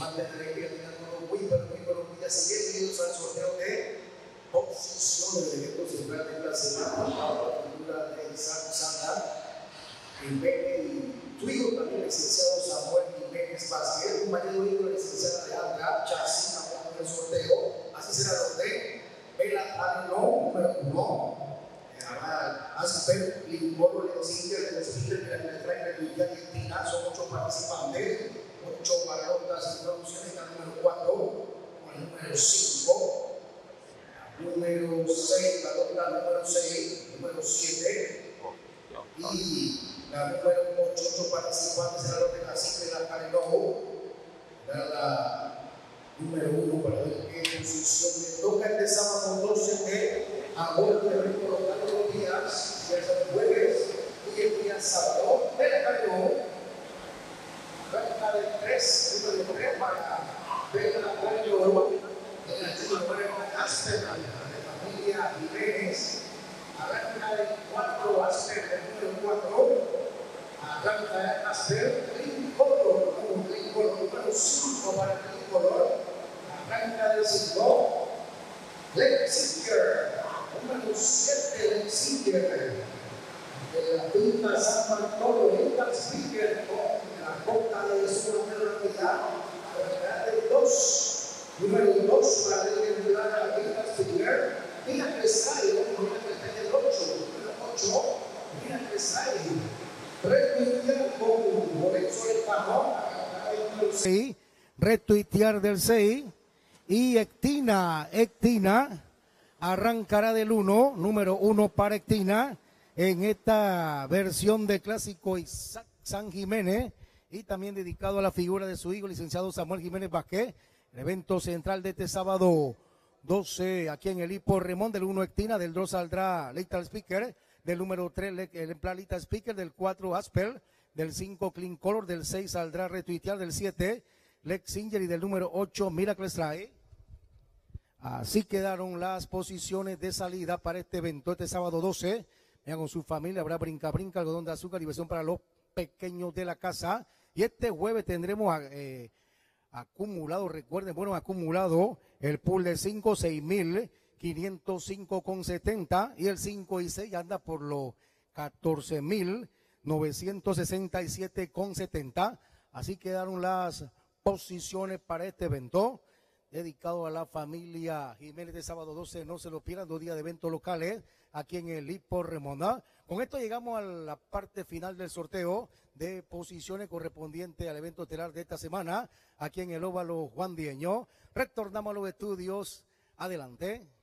mantendré que tengan muy, pero muy buenos días y al sorteo de posiciones del evento central de la semana la de Isaac Jiménez y tu hijo también, licenciado Samuel Jiménez Vázquez, un marido hijo de licenciada de Alga, Chasis, hablando del sorteo, así será donde Vela no número uno. Asper, Limbolo, Leocindia, de los Speaker, de la letra de Argentina, son ocho participantes, balotas y traducciones, la número cuatro, el número cinco, número seis, la balota número seis, número siete, y la número ocho, ocho participantes en la lota de la cifra de la Carenó, la número uno para ver qué posición le toca este sábado 12 de agosto de colocar los días, ya es el jueves y el día sábado, de la Carenó, Cuenta de tres, número de tres para ver la Carenó, en la número Asper, de familia Jiménez, arranca de cuatro Asper, el número cuatro, arranca de Asper, Tricolor, un Tricolor, número cinco para el Tricolor, arranca del cinco, Lexinger, número de la pinta San Bartolo, con la copa de su realidad, arranca de dos, Número 2 para ayudar a la vida sale, mira que está en el 8. Número 8. Mira que sale. Retuitear con Lorenzo del Pajón. Sí, retuitear del 6 y Ectina, Ectina arrancará del 1, número 1 para Ectina en esta versión de clásico Isaac San Jiménez y también dedicado a la figura de su hijo, licenciado Samuel Jiménez Vázquez. El evento central de este sábado 12 aquí en el Hipo Remón del 1 Ectina, del 2 saldrá Little Speaker, del número 3 el plan Little Speaker, del 4 Asper, del 5 Clean Color, del 6 saldrá Retuitear, del 7 Lex Singer y del número 8 Miracle Strike. Así quedaron las posiciones de salida para este evento este sábado 12. Vean con su familia, habrá brinca, brinca, algodón de azúcar, diversión para los pequeños de la casa. Y este jueves tendremos eh, acumulado, recuerden, bueno, acumulado el pool de 5, 6 mil, 505 con 70 y el 5 y 6 anda por los 14 mil, 967 con 70. Así quedaron las posiciones para este evento dedicado a la familia Jiménez de sábado 12. No se lo pierdan, dos días de eventos locales aquí en el Hipo. Con esto llegamos a la parte final del sorteo de posiciones correspondientes al evento estelar de esta semana aquí en el óvalo Juan Dieño. Retornamos a los estudios. Adelante.